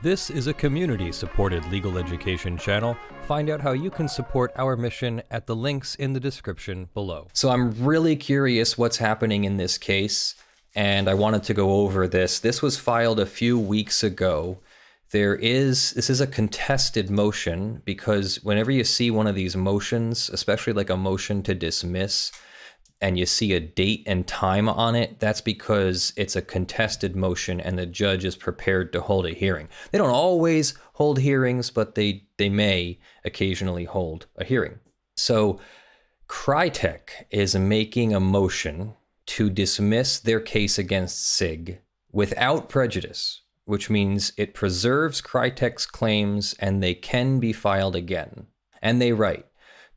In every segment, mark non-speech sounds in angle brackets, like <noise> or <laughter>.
This is a community supported legal education channel. Find out how you can support our mission at the links in the description below. So I'm really curious what's happening in this case, and I wanted to go over this. This was filed a few weeks ago. There is, this is a contested motion because whenever you see one of these motions, especially like a motion to dismiss, and you see a date and time on it, that's because it's a contested motion and the judge is prepared to hold a hearing. They don't always hold hearings, but they, they may occasionally hold a hearing. So Crytek is making a motion to dismiss their case against CIG without prejudice, which means it preserves Crytek's claims and they can be filed again. And they write,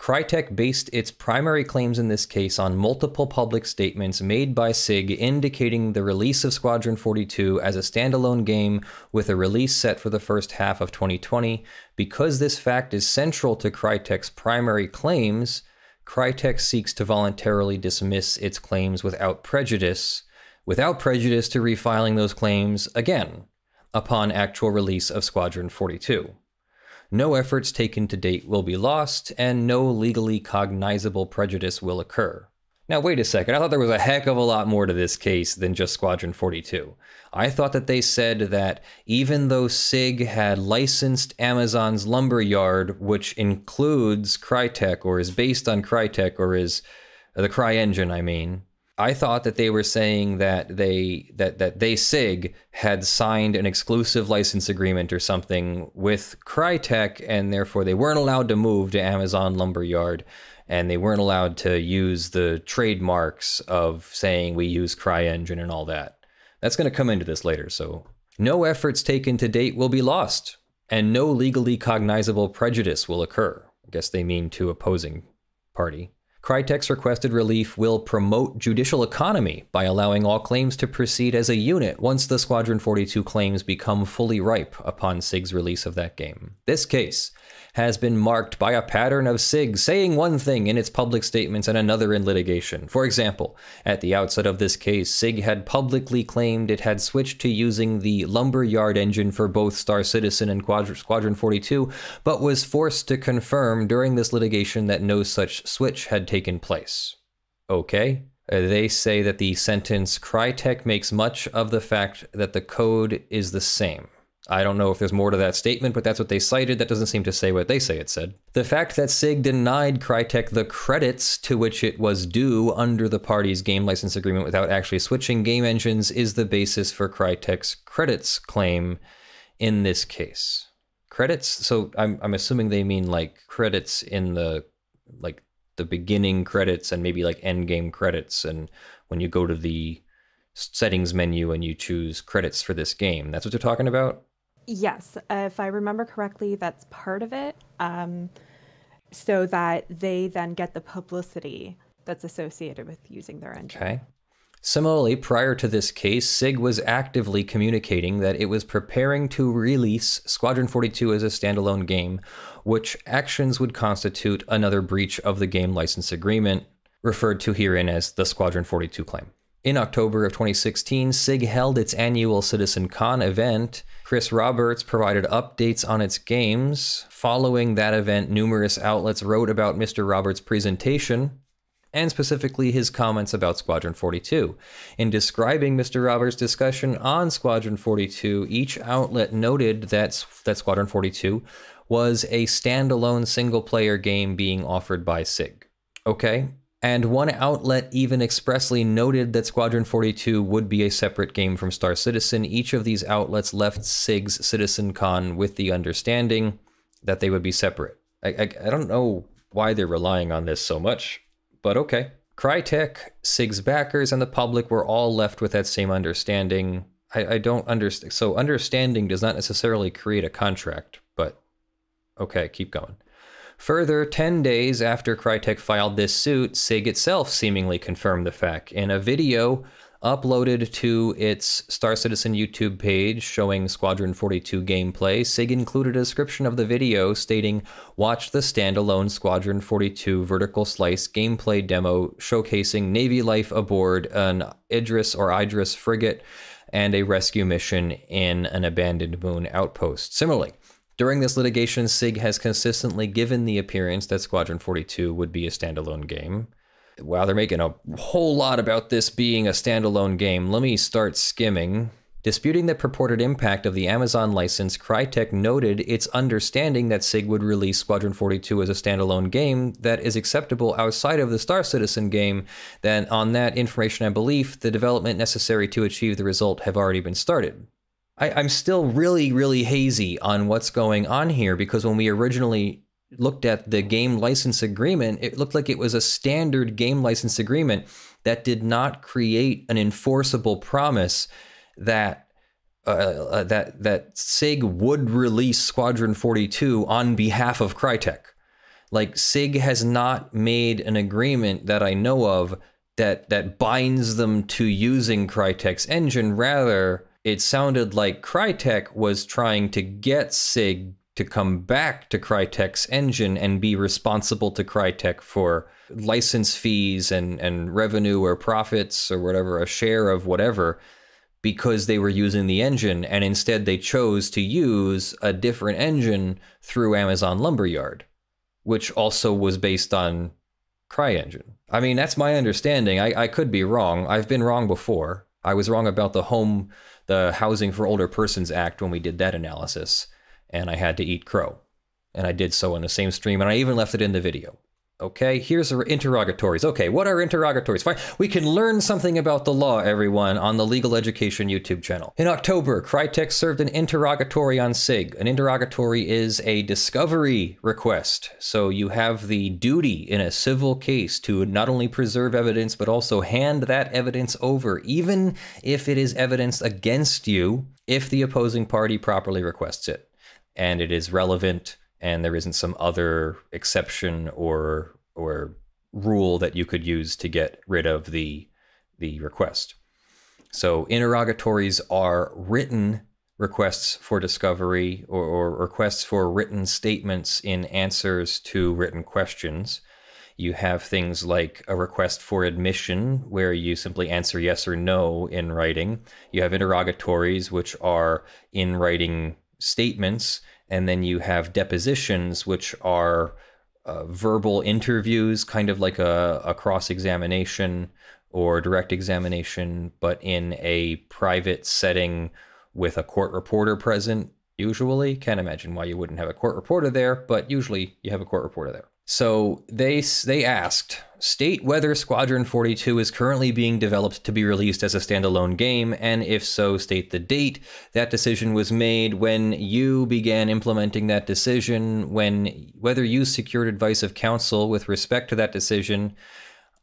Crytek based its primary claims in this case on multiple public statements made by CIG indicating the release of Squadron 42 as a standalone game with a release set for the first half of 2020. Because this fact is central to Crytek's primary claims, Crytek seeks to voluntarily dismiss its claims without prejudice, without prejudice to refiling those claims again upon actual release of Squadron 42 no efforts taken to date will be lost, and no legally cognizable prejudice will occur. Now, wait a second. I thought there was a heck of a lot more to this case than just Squadron 42. I thought that they said that even though CIG had licensed Amazon's Lumberyard, which includes Crytek or is based on Crytek or is the Cry engine, I mean, I thought that they were saying that they that that they CIG had signed an exclusive license agreement or something with Crytek, and therefore they weren't allowed to move to Amazon Lumberyard, and they weren't allowed to use the trademarks of saying we use CryEngine and all that. That's going to come into this later. So no efforts taken to date will be lost, and no legally cognizable prejudice will occur. I guess they mean to opposing party. Crytek's requested relief will promote judicial economy by allowing all claims to proceed as a unit once the Squadron 42 claims become fully ripe upon CIG's release of that game. This case has been marked by a pattern of CIG saying one thing in its public statements and another in litigation. For example, at the outset of this case, CIG had publicly claimed it had switched to using the Lumberyard engine for both Star Citizen and Squadron 42, but was forced to confirm during this litigation that no such switch had taken place. Okay. They say that the sentence Crytek makes much of the fact that the code is the same. I don't know if there's more to that statement, but that's what they cited. That doesn't seem to say what they say it said. The fact that CIG denied Crytek the credits to which it was due under the party's game license agreement without actually switching game engines is the basis for Crytek's credits claim in this case. Credits, so I'm, I'm assuming they mean like credits in the like the beginning credits and maybe like end game credits and when you go to the settings menu and you choose credits for this game. That's what you're talking about? Yes, if I remember correctly, that's part of it. Um, so that they then get the publicity that's associated with using their engine. Okay. Similarly, prior to this case, CIG was actively communicating that it was preparing to release Squadron 42 as a standalone game, which actions would constitute another breach of the game license agreement, referred to herein as the Squadron 42 claim. In October of 2016, CIG held its annual CitizenCon event. Chris Roberts provided updates on its games. Following that event, numerous outlets wrote about Mr. Roberts' presentation, and specifically his comments about Squadron 42. In describing Mr. Roberts' discussion on Squadron 42, each outlet noted that, that Squadron 42 was a standalone single player game being offered by CIG. Okay, and one outlet even expressly noted that Squadron 42 would be a separate game from Star Citizen. Each of these outlets left CIG's CitizenCon with the understanding that they would be separate. I, I, I don't know why they're relying on this so much, but okay. Crytek, CIG's backers, and the public were all left with that same understanding. I, I don't understand. So, understanding does not necessarily create a contract, but okay, keep going. Further, 10 days after Crytek filed this suit, CIG itself seemingly confirmed the fact. In a video uploaded to its Star Citizen YouTube page showing Squadron 42 gameplay, CIG included a description of the video stating, Watch the standalone Squadron 42 vertical slice gameplay demo showcasing Navy life aboard an Idris or Idris frigate and a rescue mission in an abandoned moon outpost. Similarly, during this litigation, CIG has consistently given the appearance that Squadron 42 would be a standalone game. Wow, they're making a whole lot about this being a standalone game. Let me start skimming. Disputing the purported impact of the Amazon license, Crytek noted its understanding that CIG would release Squadron 42 as a standalone game that is acceptable outside of the Star Citizen game. Then, on that information and belief, the development necessary to achieve the result have already been started. I, I'm still really, really hazy on what's going on here because when we originally looked at the game license agreement, it looked like it was a standard game license agreement that did not create an enforceable promise that uh, uh, that that CIG would release Squadron 42 on behalf of Crytek. Like CIG has not made an agreement that I know of that that binds them to using Crytek's engine. Rather, it sounded like Crytek was trying to get CIG to come back to Crytek's engine and be responsible to Crytek for license fees and, and revenue or profits or whatever, a share of whatever, because they were using the engine. And instead, they chose to use a different engine through Amazon Lumberyard, which also was based on CryEngine. I mean, that's my understanding. I, I could be wrong. I've been wrong before. I was wrong about the home, the Housing for Older Persons Act when we did that analysis and I had to eat crow. And I did so in the same stream, and I even left it in the video. Okay, here's our interrogatories. Okay, what are interrogatories? Fine, we can learn something about the law, everyone, on the Legal Education YouTube channel. In October, Crytek served an interrogatory on CIG. An interrogatory is a discovery request. So you have the duty in a civil case to not only preserve evidence, but also hand that evidence over, even if it is evidence against you, if the opposing party properly requests it and it is relevant and there isn't some other exception or or rule that you could use to get rid of the the request. So interrogatories are written requests for discovery or, or, requests for written statements in answers to written questions. You have things like a request for admission, where you simply answer yes or no in writing. You have interrogatories, which are in writing statements, and then you have depositions, which are uh, verbal interviews, kind of like a, a cross examination or direct examination, but in a private setting with a court reporter present. Usually, can't imagine why you wouldn't have a court reporter there, but usually you have a court reporter there. So they they asked, state whether Squadron 42 is currently being developed to be released as a standalone game, and if so, state the date that decision was made, when you began implementing that decision, when whether you secured advice of counsel with respect to that decision.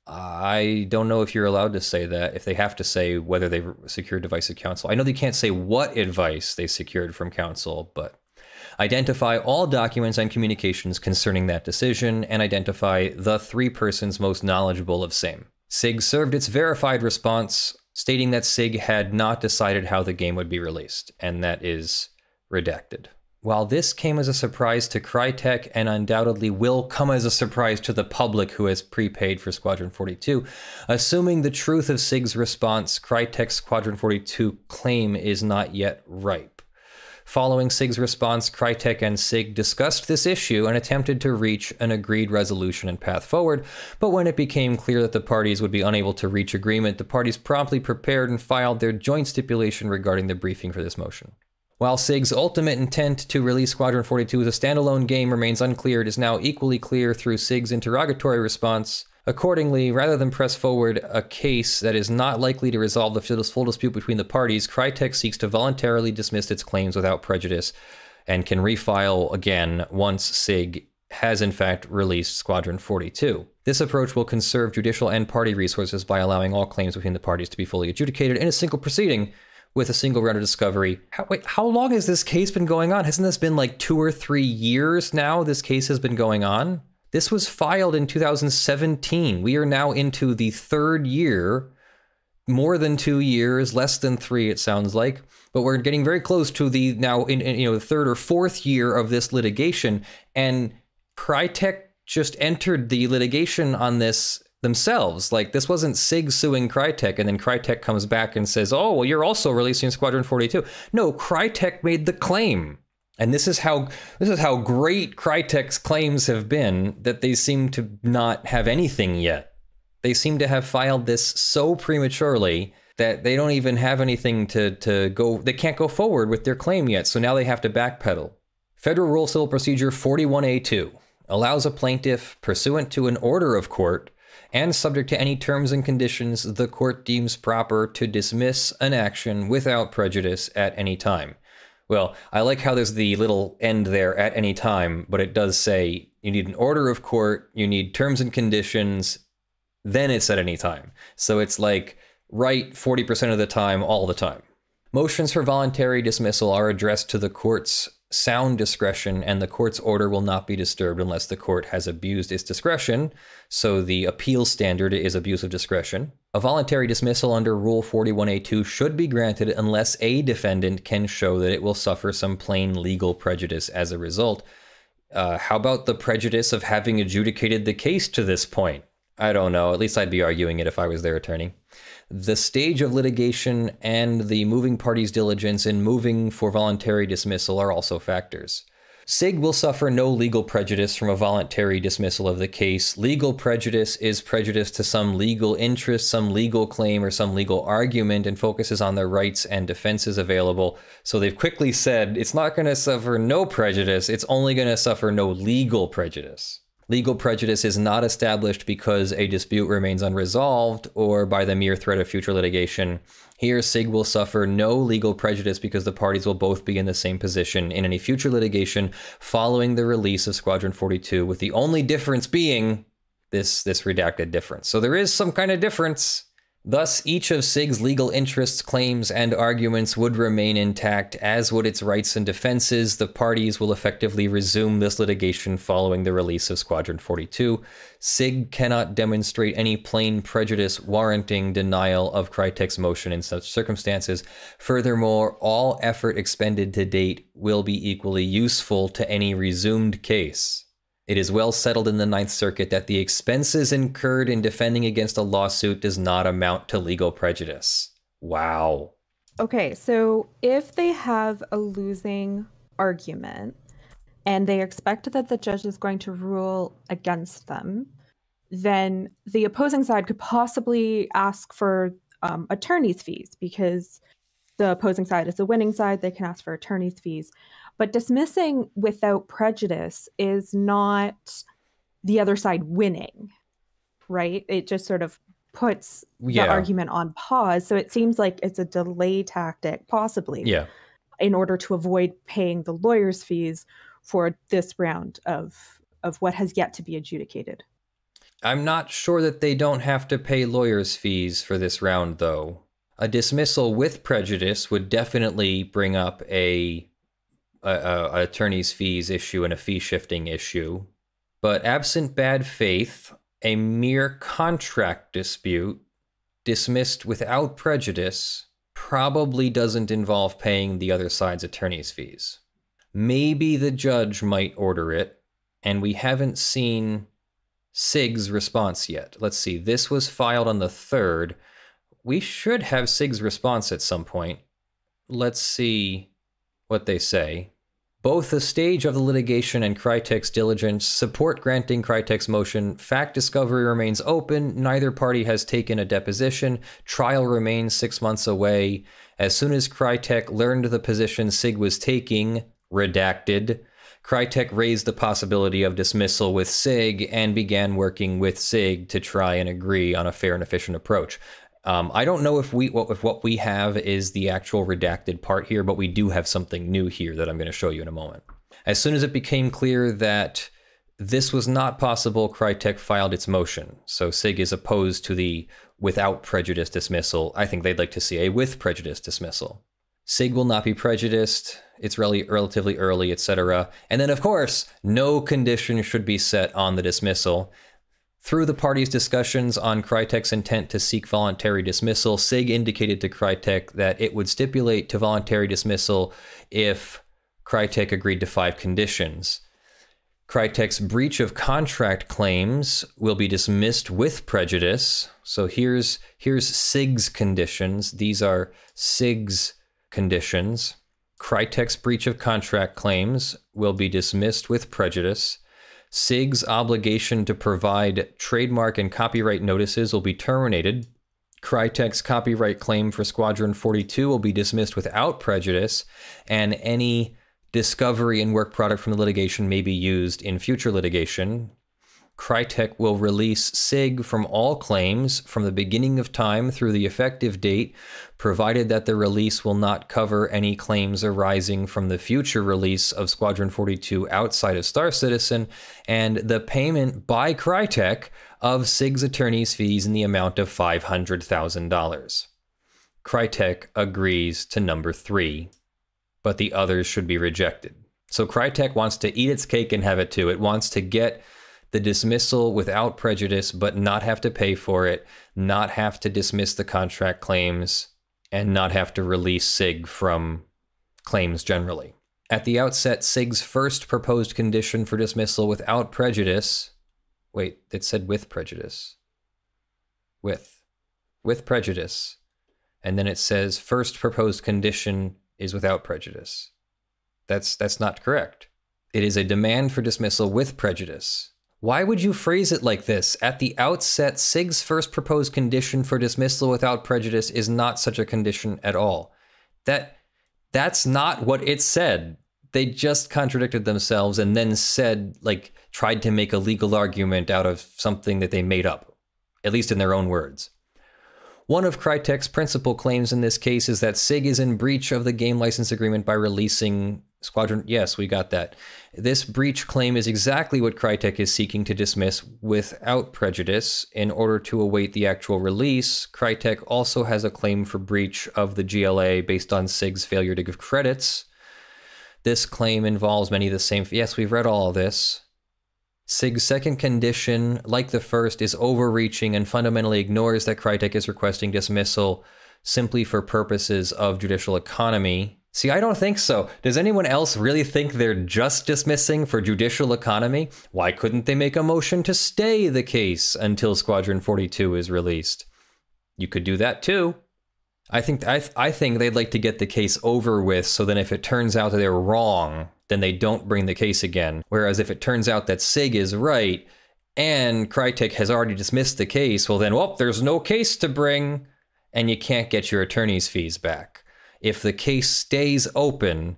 I don't know if you're allowed to say that, if they have to say whether they secured advice of counsel. I know they can't say what advice they secured from counsel, but Identify all documents and communications concerning that decision, and identify the three persons most knowledgeable of same. CIG served its verified response, stating that CIG had not decided how the game would be released, and that is redacted. While this came as a surprise to Crytek and undoubtedly will come as a surprise to the public who has prepaid for Squadron 42, assuming the truth of CIG's response, Crytek's Squadron 42 claim is not yet ripe. Following CIG's response, Crytek and CIG discussed this issue and attempted to reach an agreed resolution and path forward, but when it became clear that the parties would be unable to reach agreement, the parties promptly prepared and filed their joint stipulation regarding the briefing for this motion. While CIG's ultimate intent to release Squadron 42 as a standalone game remains unclear, it is now equally clear through CIG's interrogatory response Accordingly, rather than press forward a case that is not likely to resolve the full dispute between the parties, Crytek seeks to voluntarily dismiss its claims without prejudice and can refile again once CIG has in fact released Squadron 42. This approach will conserve judicial and party resources by allowing all claims between the parties to be fully adjudicated in a single proceeding with a single round of discovery. How, wait, how long has this case been going on? Hasn't this been like two or three years now? This case has been going on? This was filed in 2017. We are now into the third year, more than two years, less than three, it sounds like. But we're getting very close to the now, in, in you know, the third or fourth year of this litigation. And Crytek just entered the litigation on this themselves. Like this wasn't CIG suing Crytek and then Crytek comes back and says, "Oh, well you're also releasing Squadron 42." No, Crytek made the claim. And this is how this is how great Crytek's claims have been that they seem to not have anything yet. They seem to have filed this so prematurely that they don't even have anything to to go they can't go forward with their claim yet. So now they have to backpedal. Federal Rule Civil Procedure 41A2 allows a plaintiff pursuant to an order of court and subject to any terms and conditions the court deems proper to dismiss an action without prejudice at any time. Well, I like how there's the little end there at any time, but it does say you need an order of court, you need terms and conditions, then it's at any time. So it's like right 40% of the time, all the time. Motions for voluntary dismissal are addressed to the court's sound discretion, and the court's order will not be disturbed unless the court has abused its discretion. So the appeal standard is abuse of discretion. A voluntary dismissal under Rule 41A2 should be granted unless a defendant can show that it will suffer some plain legal prejudice as a result. Uh, how about the prejudice of having adjudicated the case to this point? I don't know. At least I'd be arguing it if I was their attorney. The stage of litigation and the moving party's diligence in moving for voluntary dismissal are also factors. CIG will suffer no legal prejudice from a voluntary dismissal of the case. Legal prejudice is prejudice to some legal interest, some legal claim, or some legal argument and focuses on their rights and defenses available. So they've quickly said it's not going to suffer no prejudice, it's only going to suffer no legal prejudice. Legal prejudice is not established because a dispute remains unresolved or by the mere threat of future litigation. Here, CIG will suffer no legal prejudice because the parties will both be in the same position in any future litigation following the release of Squadron 42, with the only difference being this, this redacted difference. So there is some kind of difference. Thus, each of CIG's legal interests, claims, and arguments would remain intact, as would its rights and defenses. The parties will effectively resume this litigation following the release of Squadron 42. CIG cannot demonstrate any plain prejudice warranting denial of Crytek's motion in such circumstances. Furthermore, all effort expended to date will be equally useful to any resumed case. It is well settled in the Ninth Circuit that the expenses incurred in defending against a lawsuit does not amount to legal prejudice. Wow. Okay, so if they have a losing argument and they expect that the judge is going to rule against them, then the opposing side could possibly ask for um, attorney's fees because the opposing side is the winning side. They can ask for attorney's fees. But dismissing without prejudice is not the other side winning, right? It just sort of puts yeah. the argument on pause. So it seems like it's a delay tactic, possibly. Yeah. In order to avoid paying the lawyer's fees for this round of of what has yet to be adjudicated. I'm not sure that they don't have to pay lawyers' fees for this round, though. A dismissal with prejudice would definitely bring up a a, a, attorney's fees issue and a fee shifting issue. But absent bad faith, a mere contract dispute dismissed without prejudice probably doesn't involve paying the other side's attorney's fees. Maybe the judge might order it, and we haven't seen CIG's response yet. Let's see, this was filed on the 3rd. We should have CIG's response at some point. Let's see what they say. Both the stage of the litigation and Crytek's diligence support granting Crytek's motion. Fact discovery remains open. Neither party has taken a deposition. Trial remains six months away. As soon as Crytek learned the position CIG was taking, redacted, Crytek raised the possibility of dismissal with CIG and began working with CIG to try and agree on a fair and efficient approach. Um, I don't know if we what if what we have is the actual redacted part here, but we do have something new here that I'm going to show you in a moment. As soon as it became clear that this was not possible, Crytek filed its motion. So CIG is opposed to the without prejudice dismissal. I think they'd like to see a with prejudice dismissal. CIG will not be prejudiced. It's really relatively early, etc. And then, of course, no condition should be set on the dismissal. Through the parties' discussions on Crytek's intent to seek voluntary dismissal, CIG indicated to Crytek that it would stipulate to voluntary dismissal if Crytek agreed to five conditions. Crytek's breach of contract claims will be dismissed with prejudice. So here's here's CIG's conditions. These are CIG's conditions. Crytek's breach of contract claims will be dismissed with prejudice. CIG's obligation to provide trademark and copyright notices will be terminated. Crytek's copyright claim for Squadron 42 will be dismissed without prejudice, and any discovery and work product from the litigation may be used in future litigation. Crytek will release CIG from all claims from the beginning of time through the effective date, provided that the release will not cover any claims arising from the future release of Squadron 42 outside of Star Citizen, and the payment by Crytek of CIG's attorney's fees in the amount of $500,000. Crytek agrees to number three, but the others should be rejected. So Crytek wants to eat its cake and have it too. It wants to get the dismissal without prejudice, but not have to pay for it, not have to dismiss the contract claims, and not have to release CIG from claims generally. At the outset, CIG's first proposed condition for dismissal without prejudice. Wait, it said with prejudice. With. With prejudice. And then it says first proposed condition is without prejudice. That's that's not correct. It is a demand for dismissal with prejudice. Why would you phrase it like this? At the outset, CIG's first proposed condition for dismissal without prejudice is not such a condition at all. That that's not what it said. They just contradicted themselves and then said like tried to make a legal argument out of something that they made up, at least in their own words. One of Crytek's principal claims in this case is that CIG is in breach of the game license agreement by releasing Squadron. Yes, we got that. This breach claim is exactly what Crytek is seeking to dismiss without prejudice. In order to await the actual release, Crytek also has a claim for breach of the GLA based on CIG's failure to give credits. This claim involves many of the same. Yes, we've read all of this. CIG's second condition, like the first, is overreaching and fundamentally ignores that Crytek is requesting dismissal simply for purposes of judicial economy. See, I don't think so. Does anyone else really think they're just dismissing for judicial economy? Why couldn't they make a motion to stay the case until Squadron 42 is released? You could do that too. I think I, th- I think they'd like to get the case over with so then if it turns out that they're wrong, then they don't bring the case again. Whereas if it turns out that CIG is right and Crytek has already dismissed the case, well, then, well, there's no case to bring and you can't get your attorney's fees back. If the case stays open,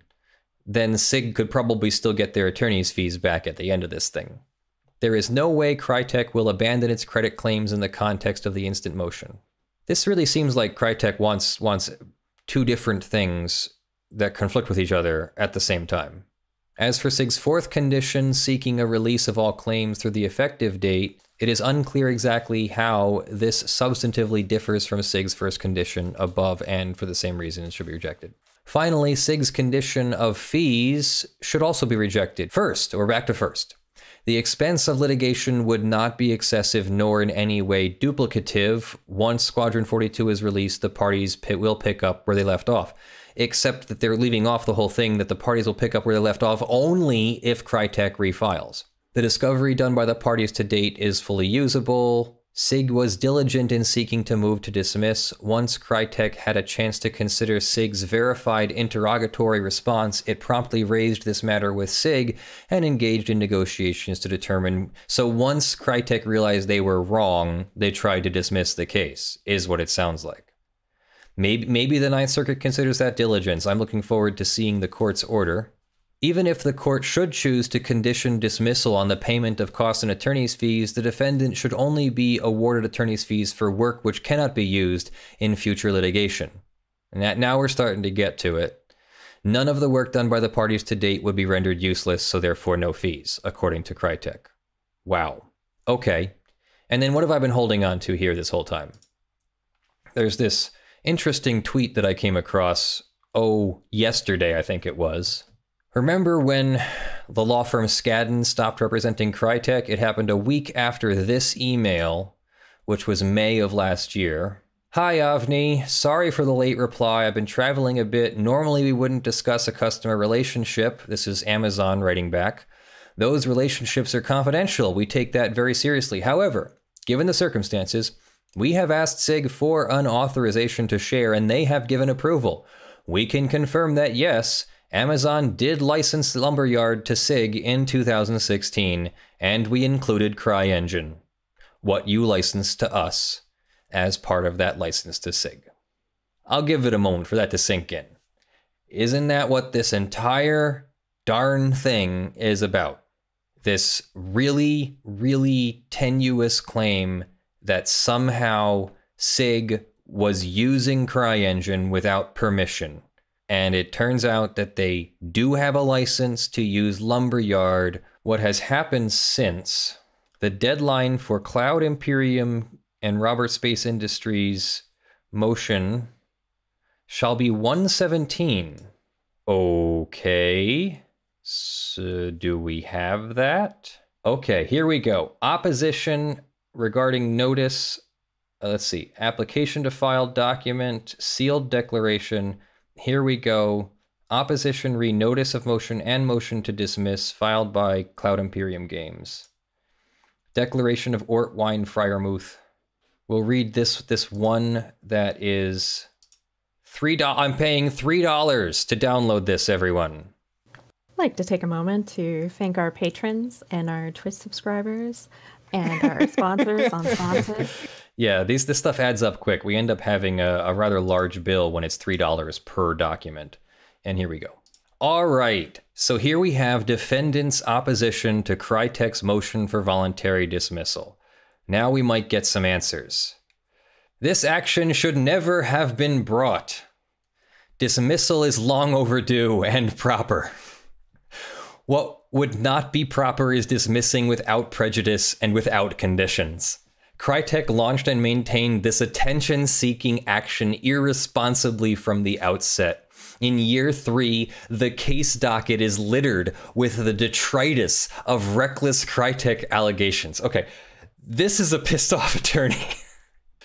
then CIG could probably still get their attorney's fees back at the end of this thing. There is no way Crytek will abandon its credit claims in the context of the instant motion. This really seems like Crytek wants wants two different things that conflict with each other at the same time. As for CIG's fourth condition, seeking a release of all claims through the effective date, it is unclear exactly how this substantively differs from CIG's first condition above, and for the same reason it should be rejected. Finally, CIG's condition of fees should also be rejected. First, or back to first. The expense of litigation would not be excessive nor in any way duplicative. Once Squadron 42 is released, the parties will pick up where they left off except that they're leaving off the whole thing that the parties will pick up where they left off only if Crytek refiles. The discovery done by the parties to date is fully usable. CIG was diligent in seeking to move to dismiss. Once Crytek had a chance to consider CIG's verified interrogatory response, it promptly raised this matter with CIG and engaged in negotiations to determine. So once Crytek realized they were wrong, they tried to dismiss the case, is what it sounds like. Maybe, maybe the Ninth Circuit considers that diligence. I'm looking forward to seeing the court's order. Even if the court should choose to condition dismissal on the payment of costs and attorney's fees, the defendant should only be awarded attorney's fees for work which cannot be used in future litigation. And now we're starting to get to it. None of the work done by the parties to date would be rendered useless, so therefore no fees, according to Crytek. Wow. Okay. And then what have I been holding on to here this whole time? There's this interesting tweet that I came across, oh, yesterday, I think it was. Remember when the law firm Skadden stopped representing Crytek? It happened a week after this email, which was May of last year. Hi, Avni. Sorry for the late reply. I've been traveling a bit. Normally, we wouldn't discuss a customer relationship. This is Amazon writing back. Those relationships are confidential. We take that very seriously. However, given the circumstances, we have asked CIG for an authorization to share, and they have given approval. We can confirm that yes, Amazon did license Lumberyard to CIG in 2016, and we included CryEngine, what you licensed to us, as part of that license to CIG. I'll give it a moment for that to sink in. Isn't that what this entire darn thing is about? This really, really tenuous claim that somehow CIG was using CryEngine without permission. And it turns out that they do have a license to use Lumberyard. What has happened since the deadline for Cloud Imperium and Roberts Space Industries motion shall be 117. Okay. So do we have that? Okay, here we go. Opposition regarding notice. Uh, let's see. Application to file document, sealed declaration. Here we go. Opposition re notice of motion and motion to dismiss filed by Cloud Imperium Games. Declaration of Ortwin Freyermuth. We'll read this this one that is Three do- I'm paying three dollars to download this, everyone. I'd like to take a moment to thank our patrons and our Twitch subscribers and our sponsors on <laughs> sponsors. Yeah, these this stuff adds up quick. We end up having a, a rather large bill when it's three dollars per document. And here we go. All right. So here we have defendants' opposition to Crytek's motion for voluntary dismissal. Now we might get some answers. This action should never have been brought. Dismissal is long overdue and proper. What would not be proper is dismissing without prejudice and without conditions. Crytek launched and maintained this attention seeking action irresponsibly from the outset. In year three, the case docket is littered with the detritus of reckless Crytek allegations. Okay, this is a pissed off <laughs> attorney.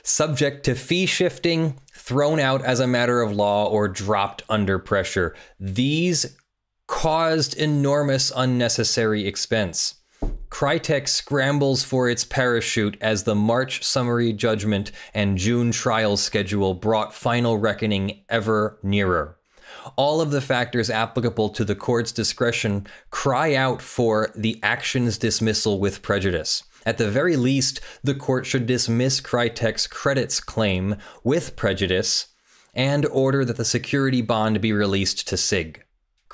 subject to fee shifting, thrown out as a matter of law, or dropped under pressure. These caused enormous unnecessary expense. Crytek scrambles for its parachute as the March summary judgment and June trial schedule brought final reckoning ever nearer. All of the factors applicable to the court's discretion cry out for the action's dismissal with prejudice. At the very least, the court should dismiss Crytek's credits claim with prejudice and order that the security bond be released to CIG.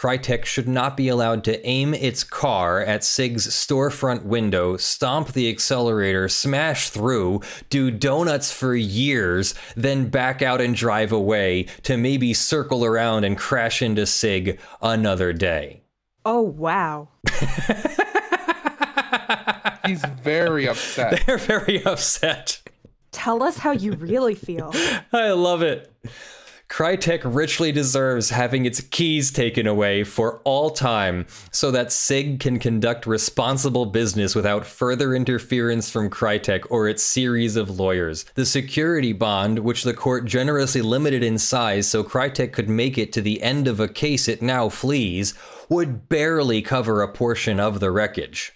Crytek should not be allowed to aim its car at CIG's storefront window, stomp the accelerator, smash through, do donuts for years, then back out and drive away to maybe circle around and crash into CIG another day. Oh, wow. <laughs> He's very upset. They're very upset. Tell us how you really feel. <laughs> I love it. Crytek richly deserves having its keys taken away for all time so that CIG can conduct responsible business without further interference from Crytek or its series of lawyers. The security bond, which the court generously limited in size so Crytek could make it to the end of a case it now flees, would barely cover a portion of the wreckage.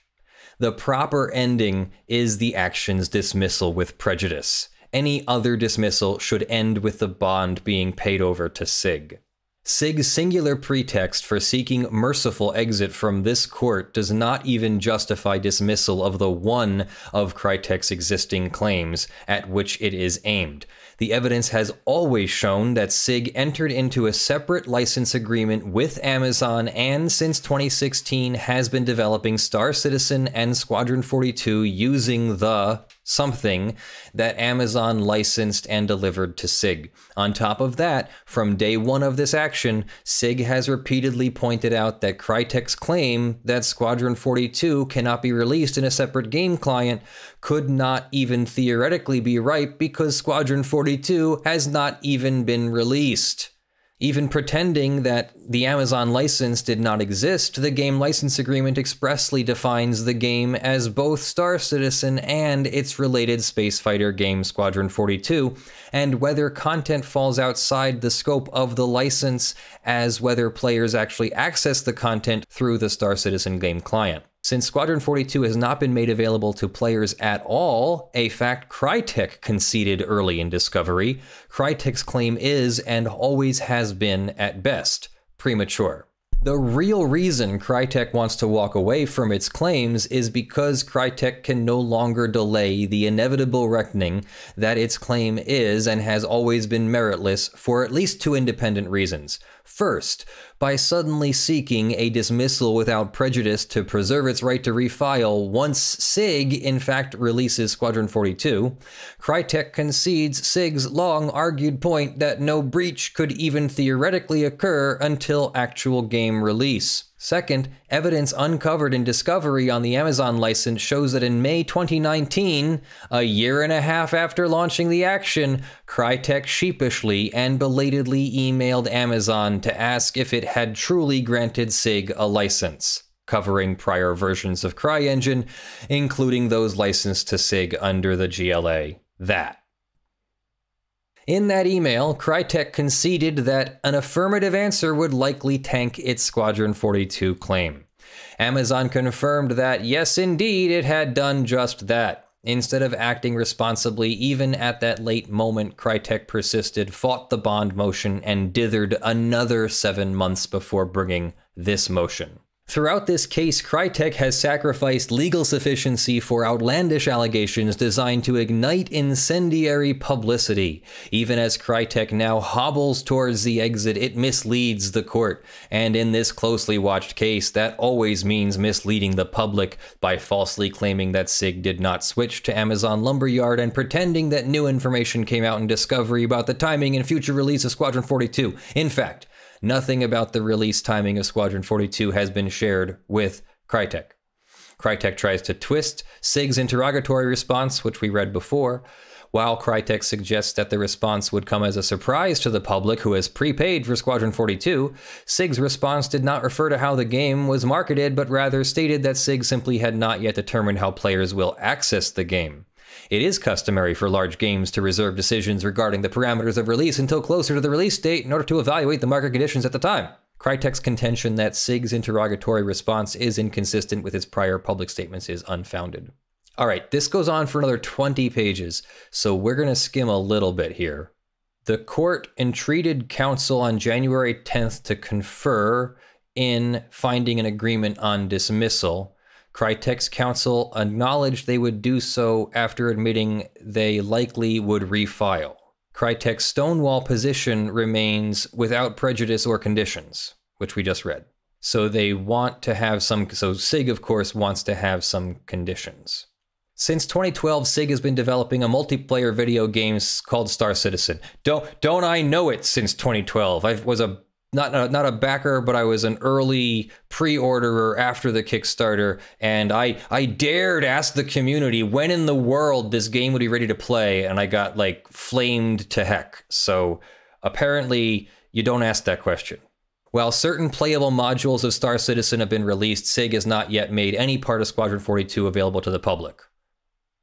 The proper ending is the action's dismissal with prejudice. Any other dismissal should end with the bond being paid over to CIG. CIG's singular pretext for seeking merciful exit from this court does not even justify dismissal of the one of Crytek's existing claims at which it is aimed. The evidence has always shown that CIG entered into a separate license agreement with Amazon and since 2016 has been developing Star Citizen and Squadron 42 using the something that Amazon licensed and delivered to CIG. On top of that, from day one of this action, CIG has repeatedly pointed out that Crytek's claim that Squadron 42 cannot be released in a separate game client could not even theoretically be right because Squadron 42 has not even been released. Even pretending that the Amazon license did not exist, the game license agreement expressly defines the game as both Star Citizen and its related space fighter game Squadron 42, and whether content falls outside the scope of the license as whether players actually access the content through the Star Citizen game client. Since Squadron 42 has not been made available to players at all, a fact Crytek conceded early in Discovery, Crytek's claim is and always has been, at best, premature. The real reason Crytek wants to walk away from its claims is because Crytek can no longer delay the inevitable reckoning that its claim is and has always been meritless for at least two independent reasons. First, by suddenly seeking a dismissal without prejudice to preserve its right to refile once CIG, in fact, releases Squadron 42, Crytek concedes CIG's long argued point that no breach could even theoretically occur until actual game release. Second, evidence uncovered in Discovery on the Amazon license shows that in May 2019, a year and a half after launching the action, Crytek sheepishly and belatedly emailed Amazon to ask if it had truly granted CIG a license, covering prior versions of CryEngine, including those licensed to CIG under the GLA. That in that email, Crytek conceded that an affirmative answer would likely tank its Squadron 42 claim. Amazon confirmed that, yes, indeed, it had done just that. Instead of acting responsibly, even at that late moment, Crytek persisted, fought the bond motion, and dithered another seven months before bringing this motion. Throughout this case, Crytek has sacrificed legal sufficiency for outlandish allegations designed to ignite incendiary publicity. Even as Crytek now hobbles towards the exit, it misleads the court. And in this closely watched case, that always means misleading the public by falsely claiming that CIG did not switch to Amazon Lumberyard and pretending that new information came out in Discovery about the timing and future release of Squadron 42. In fact, nothing about the release timing of Squadron 42 has been shared with Crytek. Crytek tries to twist CIG's interrogatory response, which we read before, while Crytek suggests that the response would come as a surprise to the public who has prepaid for Squadron 42, CIG's response did not refer to how the game was marketed, but rather stated that CIG simply had not yet determined how players will access the game. It is customary for large games to reserve decisions regarding the parameters of release until closer to the release date in order to evaluate the market conditions at the time. Crytek's contention that CIG's interrogatory response is inconsistent with its prior public statements is unfounded. All right, this goes on for another 20 pages, so we're going to skim a little bit here. The court entreated counsel on January 10th to confer in finding an agreement on dismissal, Crytek's counsel acknowledged they would do so after admitting they likely would refile. Crytek's Stonewall position remains without prejudice or conditions, which we just read. So they want to have some, so CIG, of course, wants to have some conditions. Since 2012, CIG has been developing a multiplayer video game called Star Citizen. Don't don't I know it since 2012? I was a not a, not a backer, but I was an early pre-orderer after the Kickstarter, and I I dared ask the community when in the world this game would be ready to play, and I got like flamed to heck. So apparently, you don't ask that question. While certain playable modules of Star Citizen have been released, CIG has not yet made any part of Squadron 42 available to the public.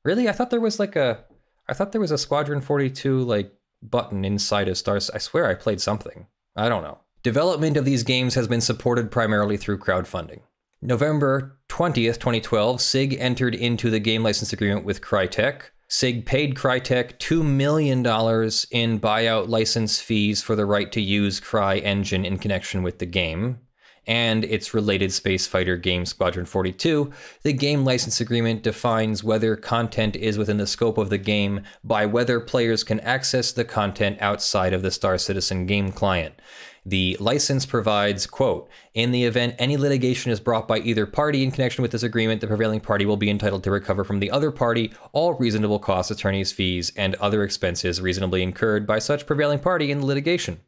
Really, I thought there was like a, I thought there was a Squadron 42 like button inside of Star. I swear I played something. I don't know. Development of these games has been supported primarily through crowdfunding. November 20th, 2012, CIG entered into the game license agreement with Crytek. CIG paid Crytek $2 million in buyout license fees for the right to use Cry Engine in connection with the game and its related space fighter game Squadron 42, the game license agreement defines whether content is within the scope of the game by whether players can access the content outside of the Star Citizen game client. The license provides, quote, in the event any litigation is brought by either party in connection with this agreement, the prevailing party will be entitled to recover from the other party all reasonable costs, attorney's fees, and other expenses reasonably incurred by such prevailing party in the litigation.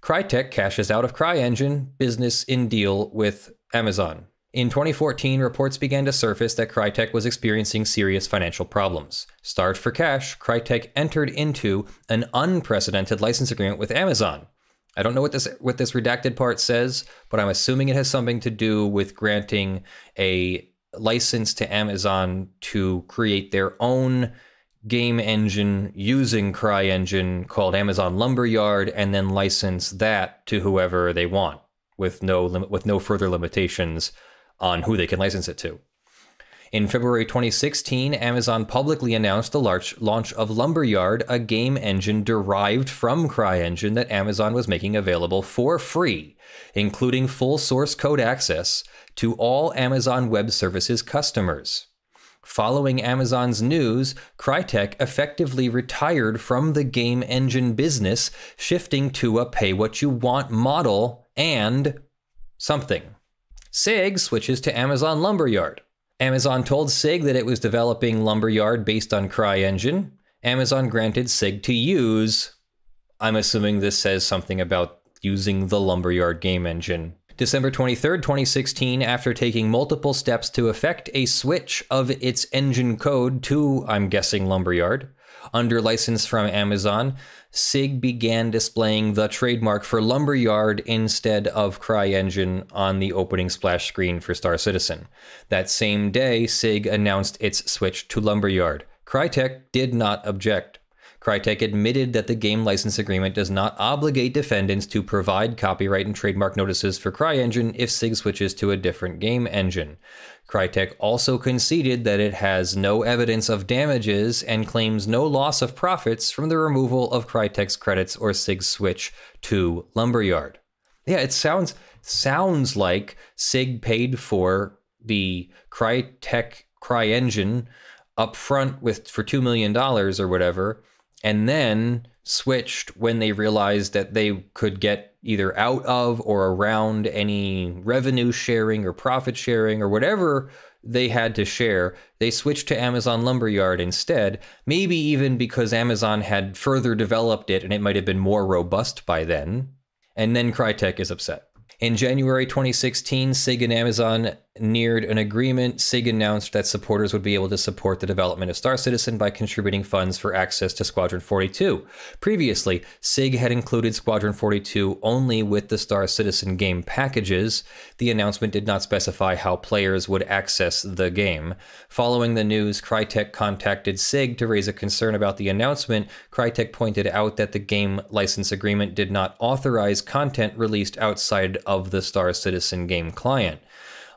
Crytek cashes out of CryEngine business in deal with Amazon. In 2014, reports began to surface that Crytek was experiencing serious financial problems. Starved for cash, Crytek entered into an unprecedented license agreement with Amazon. I don't know what this what this redacted part says, but I'm assuming it has something to do with granting a license to Amazon to create their own game engine using CryEngine called Amazon Lumberyard, and then license that to whoever they want with no lim- with no further limitations on who they can license it to. In February 2016, Amazon publicly announced the launch of Lumberyard, a game engine derived from CryEngine that Amazon was making available for free, including full source code access to all Amazon Web Services customers. Following Amazon's news, Crytek effectively retired from the game engine business, shifting to a pay what you want model and something. CIG switches to Amazon Lumberyard. Amazon told CIG that it was developing Lumberyard based on CryEngine. Amazon granted CIG to use. I'm assuming this says something about using the Lumberyard game engine. December 23, 2016, after taking multiple steps to effect a switch of its engine code to, I'm guessing, Lumberyard, under license from Amazon, CIG began displaying the trademark for Lumberyard instead of CryEngine on the opening splash screen for Star Citizen. That same day, CIG announced its switch to Lumberyard. Crytek did not object. Crytek admitted that the game license agreement does not obligate defendants to provide copyright and trademark notices for CryEngine if CIG switches to a different game engine. Crytek also conceded that it has no evidence of damages and claims no loss of profits from the removal of Crytek's credits or CIG's switch to Lumberyard. Yeah, it sounds sounds like CIG paid for the Crytek CryEngine upfront with for two million dollars or whatever, and then switched when they realized that they could get either out of or around any revenue sharing or profit sharing or whatever they had to share. They switched to Amazon Lumberyard instead, maybe even because Amazon had further developed it and it might have been more robust by then. And then Crytek is upset. In January 2016, CIG and Amazon neared an agreement. CIG announced that supporters would be able to support the development of Star Citizen by contributing funds for access to Squadron 42. Previously, CIG had included Squadron 42 only with the Star Citizen game packages. The announcement did not specify how players would access the game. Following the news, Crytek contacted CIG to raise a concern about the announcement. Crytek pointed out that the game license agreement did not authorize content released outside of the Star Citizen game client.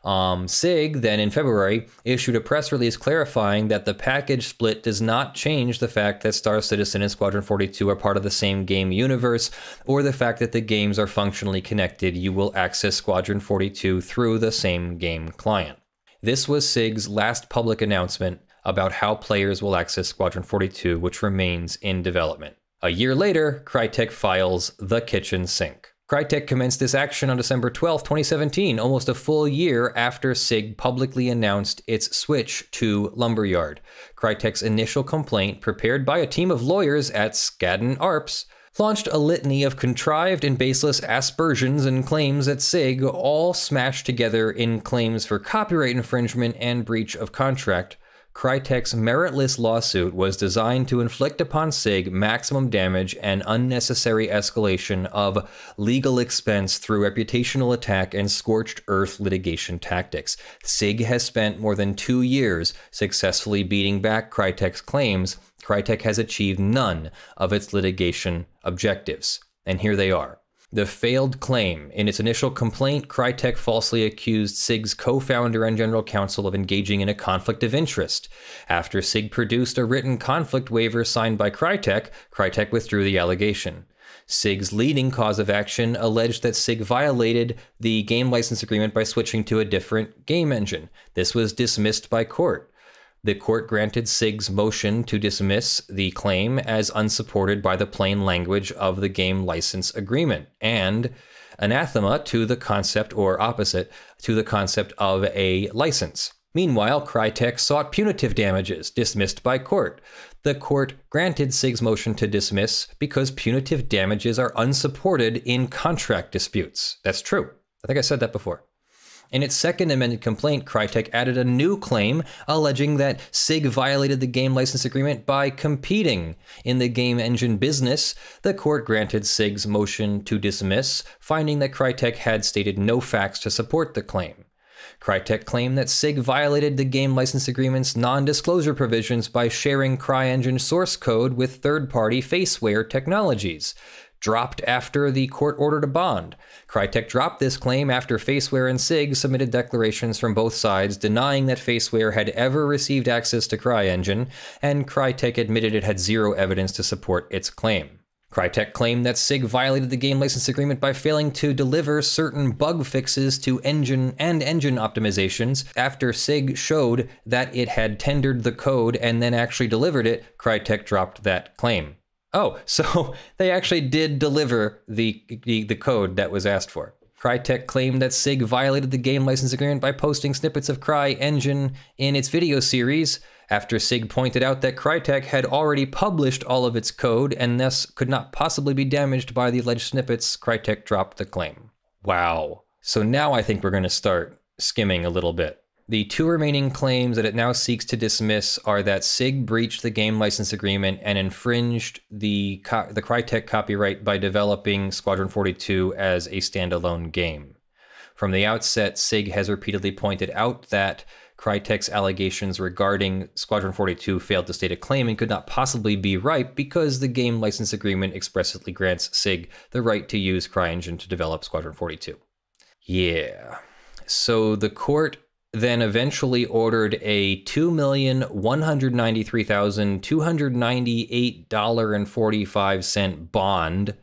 Um, CIG then in February issued a press release clarifying that the package split does not change the fact that Star Citizen and Squadron 42 are part of the same game universe or the fact that the games are functionally connected. You will access Squadron 42 through the same game client. This was CIG's last public announcement about how players will access Squadron 42, which remains in development. A year later, Crytek files The Kitchen Sink. Crytek commenced this action on December 12, 2017, almost a full year after CIG publicly announced its switch to Lumberyard. Crytek's initial complaint, prepared by a team of lawyers at Skadden Arps, launched a litany of contrived and baseless aspersions and claims at CIG, all smashed together in claims for copyright infringement and breach of contract. Crytek's meritless lawsuit was designed to inflict upon CIG maximum damage and unnecessary escalation of legal expense through reputational attack and scorched earth litigation tactics. CIG has spent more than two years successfully beating back Crytek's claims. Crytek has achieved none of its litigation objectives. And here they are. The failed claim. In its initial complaint, Crytek falsely accused CIG's co founder and general counsel of engaging in a conflict of interest. After CIG produced a written conflict waiver signed by Crytek, Crytek withdrew the allegation. CIG's leading cause of action alleged that CIG violated the game license agreement by switching to a different game engine. This was dismissed by court. The court granted CIG's motion to dismiss the claim as unsupported by the plain language of the game license agreement and anathema to the concept or opposite to the concept of a license. Meanwhile, Crytek sought punitive damages, dismissed by court. The court granted CIG's motion to dismiss because punitive damages are unsupported in contract disputes. That's true. I think I said that before. In its second amended complaint, Crytek added a new claim alleging that CIG violated the game license agreement by competing in the game engine business. The court granted CIG's motion to dismiss, finding that Crytek had stated no facts to support the claim. Crytek claimed that CIG violated the game license agreement's non disclosure provisions by sharing CryEngine source code with third party Faceware technologies. Dropped after the court ordered a bond. Crytek dropped this claim after Faceware and CIG submitted declarations from both sides denying that Faceware had ever received access to CryEngine, and Crytek admitted it had zero evidence to support its claim. Crytek claimed that CIG violated the game license agreement by failing to deliver certain bug fixes to engine and engine optimizations. After CIG showed that it had tendered the code and then actually delivered it, Crytek dropped that claim. Oh, <laughs> so they actually did deliver the, the, the code that was asked for. Crytek claimed that CIG violated the game license agreement by posting snippets of Cry Engine in its video series after CIG pointed out that Crytek had already published all of its code and thus could not possibly be damaged by the alleged snippets. Crytek dropped the claim. Wow. So now I think we're going to start skimming a little bit. The two remaining claims that it now seeks to dismiss are that CIG breached the game license agreement and infringed the, the Crytek copyright by developing Squadron 42 as a standalone game. From the outset, CIG has repeatedly pointed out that Crytek's allegations regarding Squadron 42 failed to state a claim and could not possibly be right because the game license agreement expressly grants CIG the right to use CryEngine to develop Squadron 42. Yeah. So the court then eventually ordered a $2,193,298.45 bond,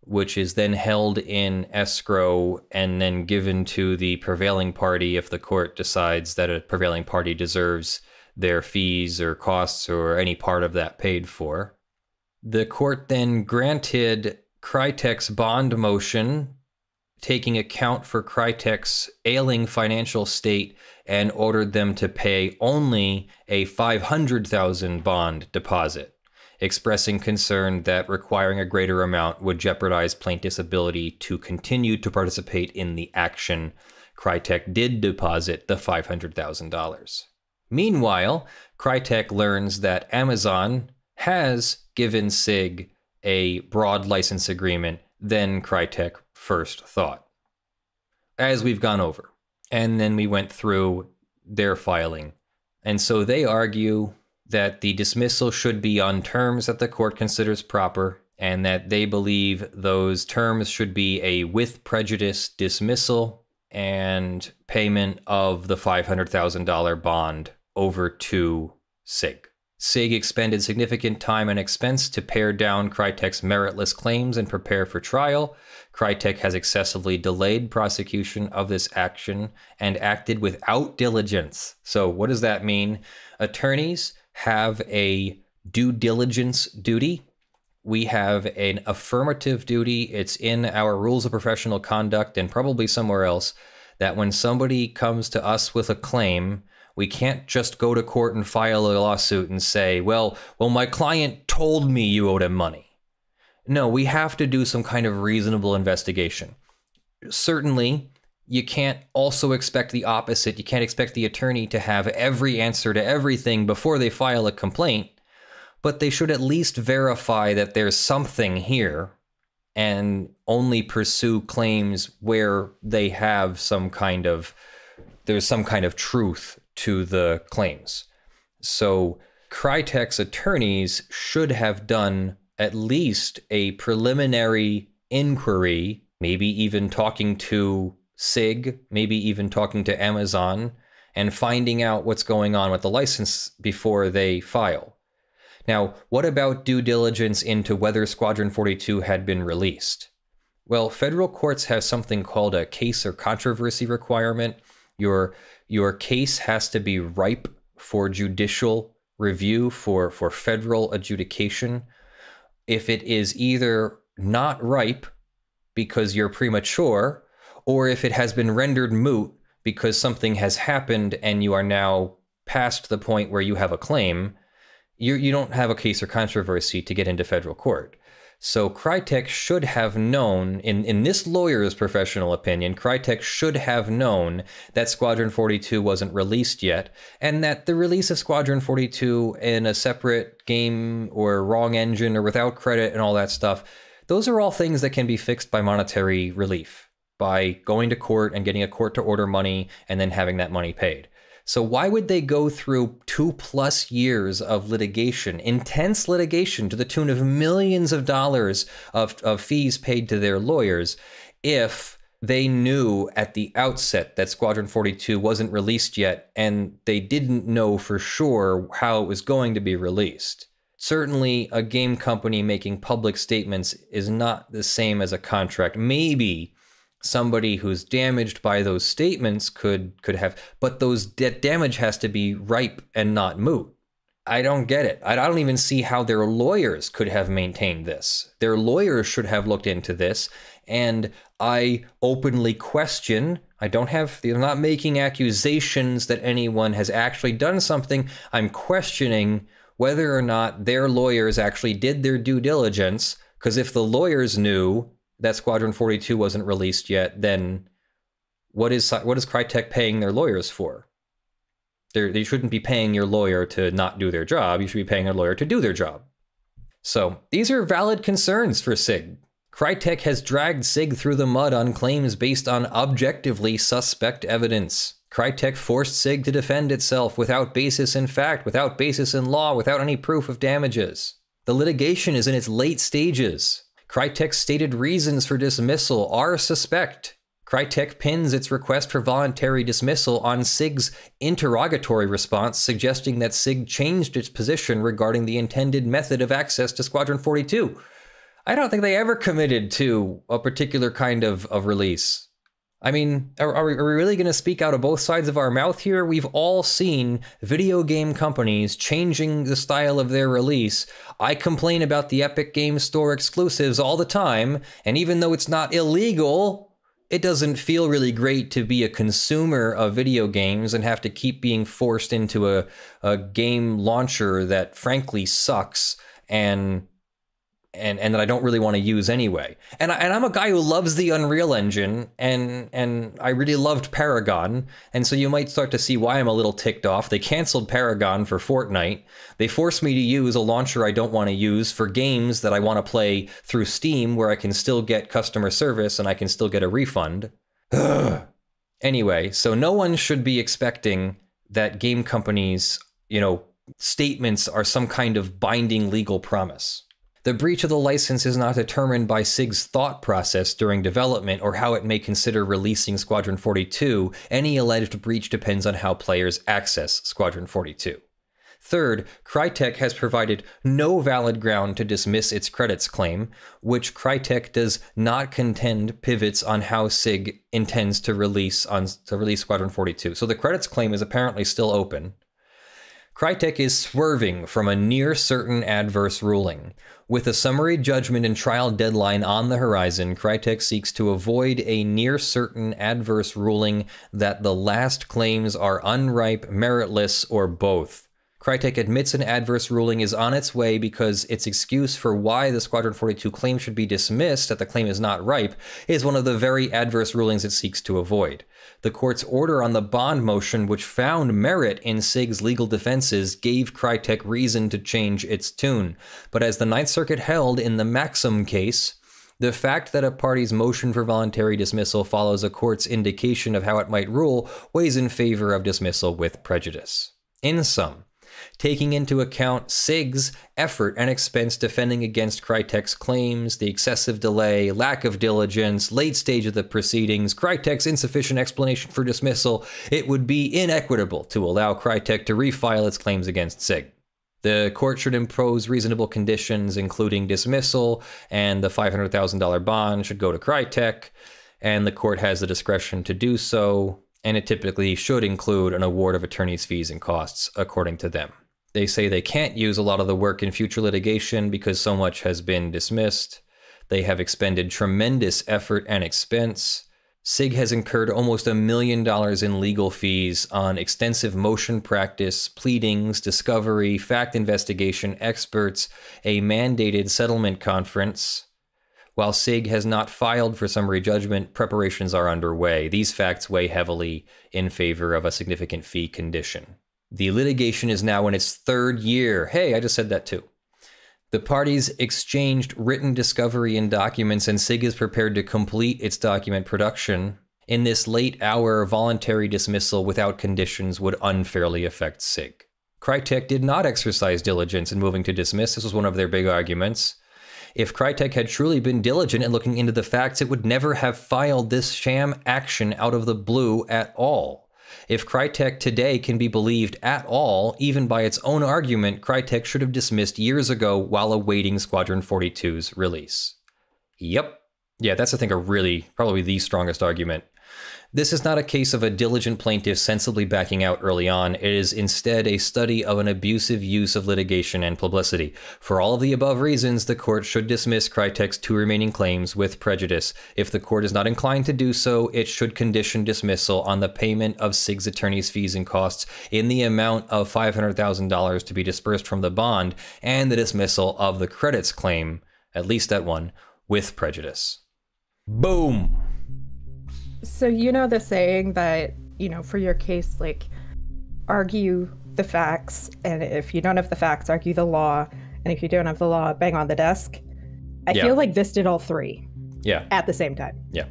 which is then held in escrow and then given to the prevailing party if the court decides that a prevailing party deserves their fees or costs or any part of that paid for. The court then granted Crytek's bond motion taking account for Crytek's ailing financial state and ordered them to pay only a 500,000 bond deposit, expressing concern that requiring a greater amount would jeopardize plaintiff's ability to continue to participate in the action. Crytek did deposit the $500,000. Meanwhile, Crytek learns that Amazon has given CIG a broad license agreement then Crytek first thought, as we've gone over. And then we went through their filing. And so they argue that the dismissal should be on terms that the court considers proper, and that they believe those terms should be a with prejudice dismissal and payment of the $500,000 bond over to CIG. CIG expended significant time and expense to pare down Crytek's meritless claims and prepare for trial. Crytek has excessively delayed prosecution of this action and acted without diligence. So, what does that mean? Attorneys have a due diligence duty. We have an affirmative duty. It's in our rules of professional conduct and probably somewhere else that when somebody comes to us with a claim, we can't just go to court and file a lawsuit and say, well, well, my client told me you owed him money. No, we have to do some kind of reasonable investigation. Certainly, you can't also expect the opposite. You can't expect the attorney to have every answer to everything before they file a complaint, but they should at least verify that there's something here and only pursue claims where they have some kind of there's some kind of truth to the claims. So Crytek's attorneys should have done at least a preliminary inquiry, maybe even talking to CIG, maybe even talking to Amazon, and finding out what's going on with the license before they file. Now, what about due diligence into whether Squadron 42 had been released? Well, federal courts have something called a case or controversy requirement. Your your case has to be ripe for judicial review for for federal adjudication if it is either not ripe because you're premature or if it has been rendered moot because something has happened and you are now past the point where you have a claim you you don't have a case or controversy to get into federal court so Crytek should have known, in, in this lawyer's professional opinion, Crytek should have known that Squadron 42 wasn't released yet, and that the release of Squadron 42 in a separate game or wrong engine or without credit and all that stuff, those are all things that can be fixed by monetary relief, by going to court and getting a court to order money and then having that money paid. So why would they go through two plus years of litigation, intense litigation to the tune of millions of dollars of, of fees paid to their lawyers, if they knew at the outset that Squadron 42 wasn't released yet and they didn't know for sure how it was going to be released? Certainly, a game company making public statements is not the same as a contract. Maybe somebody who's damaged by those statements could could have but those damage has to be ripe and not moot. I don't get it. I don't even see how their lawyers could have maintained this. Their lawyers should have looked into this. And i openly question i don't have they're not making accusations that anyone has actually done something. I'm questioning whether or not their lawyers actually did their due diligence. Because if the lawyers knew that Squadron 42 wasn't released yet, then what is what is Crytek paying their lawyers for? They're, they should not be paying your lawyer to not do their job. You should be paying your lawyer to do their job. So these are valid concerns for CIG. Crytek has dragged CIG through the mud on claims based on objectively suspect evidence. Crytek forced CIG to defend itself without basis in fact, without basis in law, without any proof of damages. The litigation is in its late stages. Crytek's stated reasons for dismissal are suspect. Crytek pins its request for voluntary dismissal on CIG's interrogatory response, suggesting that CIG changed its position regarding the intended method of access to Squadron 42. I don't think they ever committed to a particular kind of, of release. I mean, are, are we really going to speak out of both sides of our mouth here? We've all seen video game companies changing the style of their release. I complain about the Epic Game Store exclusives all the time, and even though it's not illegal, it doesn't feel really great to be a consumer of video games and have to keep being forced into a, a game launcher that frankly sucks and and and that I don't really want to use anyway. And I, and I'm a guy who loves the Unreal Engine, and and I really loved Paragon, and so you might start to see why I'm a little ticked off. They canceled Paragon for Fortnite. They forced me to use a launcher I don't want to use for games that I want to play through Steam, where I can still get customer service and I can still get a refund. <sighs> anyway, so no one should be expecting that game companies, you know, statements are some kind of binding legal promise. The breach of the license is not determined by CIG's thought process during development or how it may consider releasing Squadron 42. Any alleged breach depends on how players access Squadron 42. Third, Crytek has provided no valid ground to dismiss its credits claim, which Crytek does not contend pivots on how CIG intends to release on to release Squadron 42. So the credits claim is apparently still open. Crytek is swerving from a near certain adverse ruling. With a summary judgment and trial deadline on the horizon, Crytek seeks to avoid a near certain adverse ruling that the last claims are unripe, meritless, or both. Crytek admits an adverse ruling is on its way because its excuse for why the Squadron 42 claim should be dismissed, that the claim is not ripe, is one of the very adverse rulings it seeks to avoid. The court's order on the bond motion, which found merit in CIG's legal defenses, gave Crytek reason to change its tune. But as the Ninth Circuit held in the Maxim case, the fact that a party's motion for voluntary dismissal follows a court's indication of how it might rule weighs in favor of dismissal with prejudice. In sum, taking into account CIG's effort and expense defending against Crytek's claims, the excessive delay, lack of diligence, late stage of the proceedings, Crytek's insufficient explanation for dismissal, it would be inequitable to allow Crytek to refile its claims against CIG. The court should impose reasonable conditions, including dismissal, and the $500,000 bond should go to Crytek, and the court has the discretion to do so and it typically should include an award of attorney's fees and costs, according to them. They say they can't use a lot of the work in future litigation because so much has been dismissed. They have expended tremendous effort and expense. CIG has incurred almost a million dollars in legal fees on extensive motion practice, pleadings, discovery, fact investigation, experts, a mandated settlement conference, while CIG has not filed for summary judgment, preparations are underway. These facts weigh heavily in favor of a significant fee condition. The litigation is now in its third year. Hey, I just said that too. The parties exchanged written discovery and documents, and CIG is prepared to complete its document production. in this late hour voluntary dismissal without conditions would unfairly affect CIG. Crytek did not exercise diligence in moving to dismiss. This was one of their big arguments. If Crytek had truly been diligent in looking into the facts, it would never have filed this sham action out of the blue at all. If Crytek today can be believed at all, even by its own argument, Crytek should have dismissed years ago while awaiting Squadron 42's release. Yep. Yeah, that's I think a really probably the strongest argument this is not a case of a diligent plaintiff sensibly backing out early on. It is instead a study of an abusive use of litigation and publicity. For all of the above reasons, the court should dismiss Crytek's two remaining claims with prejudice. If the court is not inclined to do so, it should condition dismissal on the payment of CIG's attorney's fees and costs in the amount of $500,000 to be dispersed from the bond and the dismissal of the credits claim, at least that one, with prejudice. Boom! So you know the saying that, you know, for your case, like argue the facts, and if you don't have the facts, argue the law, and if you don't have the law, bang on the desk. I yeah. feel like this did all three. Yeah. At the same time. Yeah.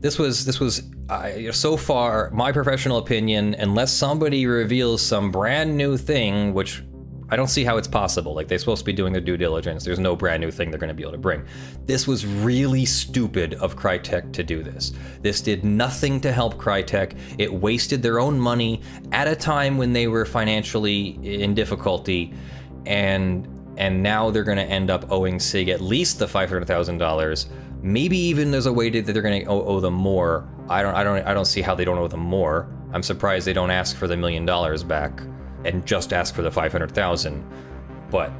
This was this was uh, so far my professional opinion. Unless somebody reveals some brand new thing, which I don't see how it's possible. Like, they're supposed to be doing their due diligence. There's no brand new thing they're going to be able to bring. This was really stupid of Crytek to do this. This did nothing to help Crytek. It wasted their own money at a time when they were financially in difficulty. And and now they're going to end up owing CIG at least the $500,000. Maybe even there's a way that they're going to owe, owe them more. I don't I don't I don't see how they don't owe them more. I'm surprised they don't ask for the million dollars back and just ask for the 500,000. But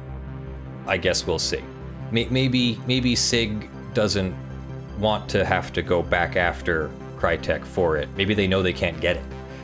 I guess we'll see. Maybe maybe CIG doesn't want to have to go back after Crytek for it. Maybe they know they can't get it.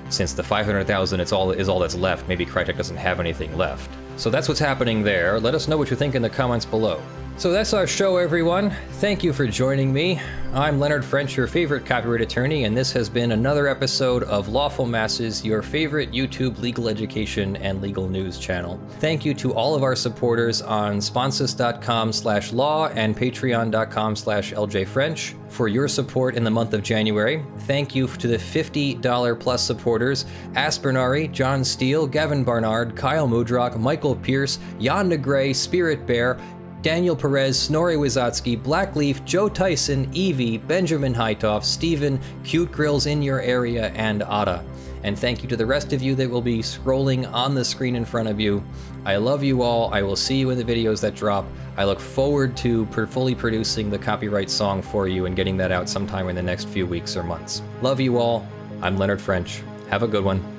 Since the 500,000 is all is all that's left, maybe Crytek doesn't have anything left. So that's what's happening there. Let us know what you think in the comments below. So that's our show, everyone. Thank you for joining me. I'm Leonard French, your favorite copyright attorney, and this has been another episode of Lawful Masses, your favorite YouTube legal education and legal news channel. Thank you to all of our supporters on sponsors.com slash law and patreon.com slash ljfrench for your support in the month of January. Thank you to the $50 plus supporters Aspernari, John Steel, Gavin Barnard, Kyle Mudrak, Michael Pearce, Jan Negrey, Spirit Bear, Daniel Perez, Snorre Wisotzky, Blackleaf, Joe Tyson, Eevi, Benjamin Hitov, Stephen, Cute Grills in your area, and Ada. And thank you to the rest of you that will be scrolling on the screen in front of you. I love you all. I will see you in the videos that drop. I look forward to fully producing the copyright song for you and getting that out sometime in the next few weeks or months. Love you all. I'm Leonard French. Have a good one.